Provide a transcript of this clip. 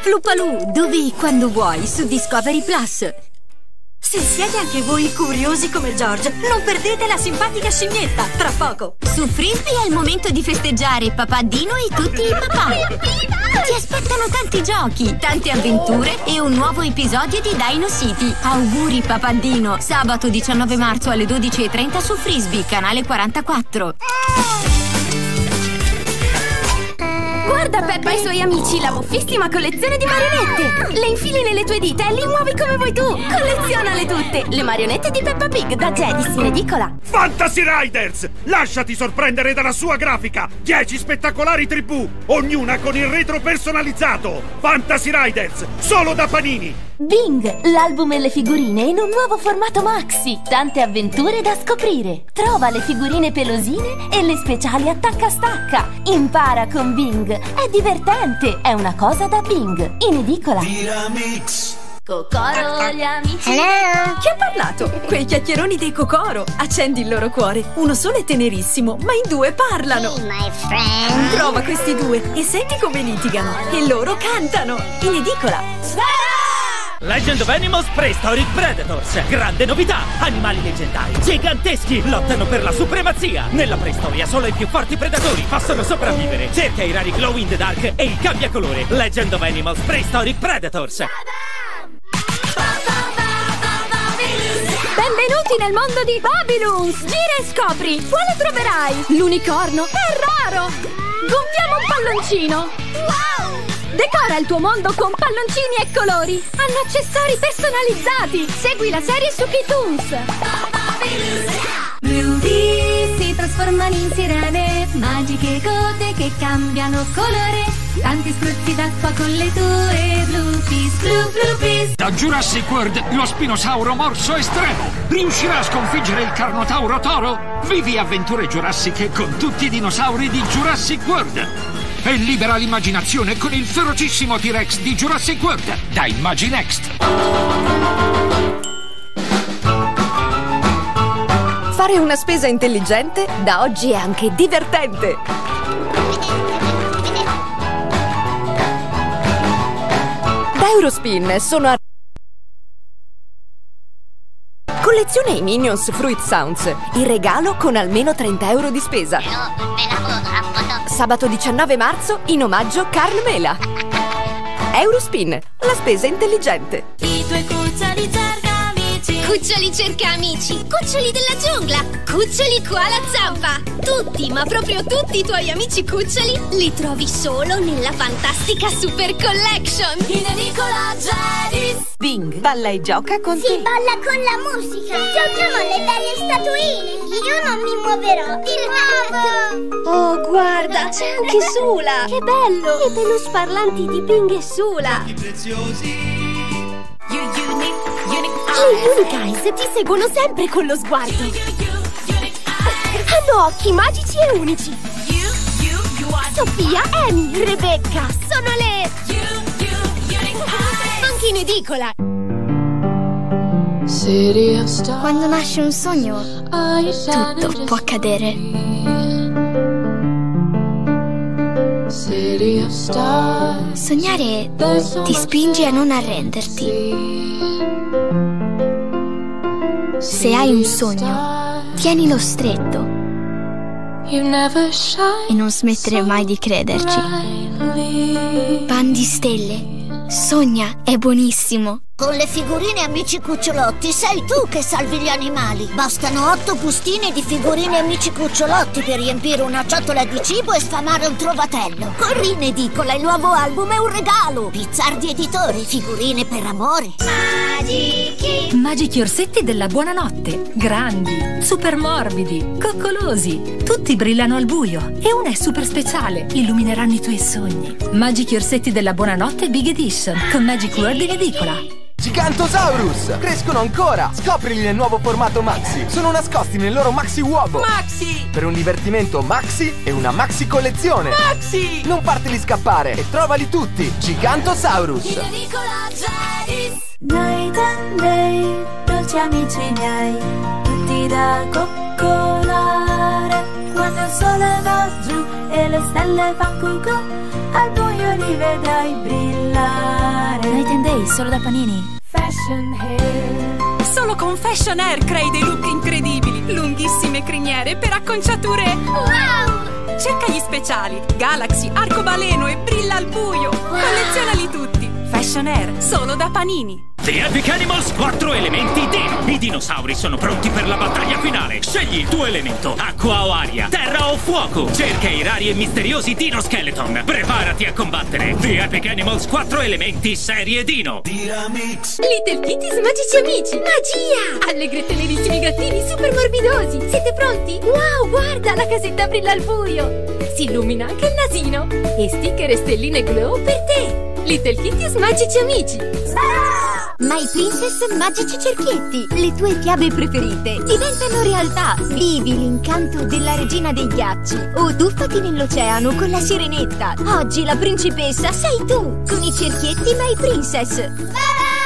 Fluppalù, dove e quando vuoi su Discovery Plus. Se siete anche voi curiosi come George, non perdete la simpatica scimmietta, tra poco. Su Frisbee è il momento di festeggiare papà Dino e tutti i papà. Ti aspettano tanti giochi, tante avventure e un nuovo episodio di Dino City. Auguri papà Dino, sabato 19 marzo alle 12.30 su Frisbee, canale 44. Guarda Peppa e i suoi amici, la buffissima collezione di marionette! Le infili nelle tue dita e li muovi come vuoi tu! Collezionale tutte! Le marionette di Peppa Pig da Jedis in edicola! Fantasy Riders! Lasciati sorprendere dalla sua grafica! 10 spettacolari tribù, ognuna con il retro personalizzato! Fantasy Riders, solo da Panini! Bing, l'album e le figurine in un nuovo formato maxi! Tante avventure da scoprire! Trova le figurine pelosine e le speciali attacca-stacca! Impara con Bing! È divertente! È una cosa da Bing! In edicola! Piramix. Cocoro, gli amici! Hello! Chi ha parlato? Quei chiacchieroni dei Cocoro! Accendi il loro cuore! Uno solo è tenerissimo, ma in due parlano! Hey, my friend. Prova questi due e senti come litigano! E loro cantano! In edicola! Legend of Animals Prehistoric Predators Grande novità! Animali leggendari giganteschi lottano per la supremazia Nella preistoria solo i più forti predatori possono sopravvivere Cerca i rari glow in the dark e il cambiacolore Legend of Animals Prehistoric Predators Benvenuti nel mondo di Babylons! Gira e scopri! Quale troverai? L'unicorno? È raro! Gonfiamo un palloncino! Wow! Decora il tuo mondo con palloncini e colori! Hanno accessori personalizzati! Segui la serie su Kitoons! Bluebee si trasformano in sirene, magiche code che cambiano colore. Tanti spruzzi d'acqua con le tue Bluebees, Blue Bluebees. Da Jurassic World, lo spinosauro morso estremo riuscirà a sconfiggere il carnotauro toro? Vivi avventure giurassiche con tutti i dinosauri di Jurassic World! E libera l'immaginazione con il ferocissimo T-Rex di Jurassic World da Imaginext! Fare una spesa intelligente da oggi è anche divertente! Da Eurospin sono a... Colleziona i Minions Fruit Sounds, il regalo con almeno 30 euro di spesa. Sabato 19 marzo, in omaggio Carl Mela. Eurospin, la spesa intelligente. I tuoi cerca amici. Cuccioli cerca amici, cuccioli della giungla, cuccioli qua alla zampa. Tutti, ma proprio tutti i tuoi amici cuccioli li trovi solo nella fantastica Super Collection. In edicola Jedis. Bing, balla e gioca con Si balla con la musica. Giochiamo alle belle statuine. Io non mi muoverò. Di nuovo. Oh, guarda, c'è anche Sula! Che bello! I peluche parlanti di Bing e Sula! I preziosi. Unique Eyes ti seguono sempre con lo sguardo! Hanno occhi magici e unici! Sofia, Amy, Rebecca, sono le... anche in edicola! Quando nasce un sogno, tutto può accadere. Sognare ti spinge a non arrenderti. Se hai un sogno, tienilo stretto e non smettere mai di crederci. Pan di stelle, sogna, è buonissimo. Con le figurine amici cucciolotti sei tu che salvi gli animali. Bastano otto bustine di figurine amici cucciolotti per riempire una ciotola di cibo e sfamare un trovatello. Corri in edicola, il nuovo album è un regalo. Pizzardi editori, figurine per amore. Magici orsetti della buonanotte. Grandi, super morbidi, coccolosi. Tutti brillano al buio. E uno è super speciale. Illumineranno i tuoi sogni. Magici orsetti della buonanotte Big Edition. Con Magic World in edicola. Gigantosaurus! Crescono ancora! Scoprili nel nuovo formato Maxi! Sono nascosti nel loro Maxi Uovo! Maxi! Per un divertimento Maxi e una Maxi collezione! Maxi! Non farteli scappare e trovali tutti! Gigantosaurus! In edicola Jedis. Night and day, dolci amici miei, tutti da coccolare. Quando il sole va giù e le stelle fan cucù, al buio li vedrai brillare. Titan Day, solo da Panini. Fashion Hair. Solo con Fashion Air crei dei look incredibili. Lunghissime criniere per acconciature. Wow! Cerca gli speciali. Galaxy, arcobaleno e brilla al buio. Collezionali tutti. Fashion Air, solo da Panini. The Epic Animals 4 elementi Dino. I dinosauri sono pronti per la battaglia finale. Scegli il tuo elemento: acqua o aria, terra o fuoco. Cerca i rari e misteriosi Dino Skeleton. Preparati a combattere. The Epic Animals 4 elementi serie Dino. Tiramix. Little Kitties magici amici! Magia! Allegri e tenerissimi gattini super morbidosi! Siete pronti? Wow, guarda, la casetta brilla al buio! Si illumina anche il nasino! E sticker e stelline glow per te! Little Kitties magici amici! My Princess Magici Cerchietti, le tue fiabe preferite diventano realtà. Vivi l'incanto della regina dei ghiacci o tuffati nell'oceano con la sirenetta. Oggi la principessa sei tu con i cerchietti My Princess.